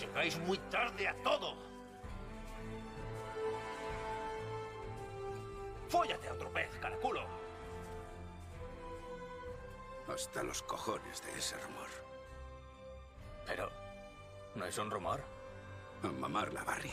Llegáis muy tarde a todo. ¡Fóllate a otro pez, caraculo! Hasta los cojones de ese rumor. Pero... ¿no es un rumor? A mamarla, Barry.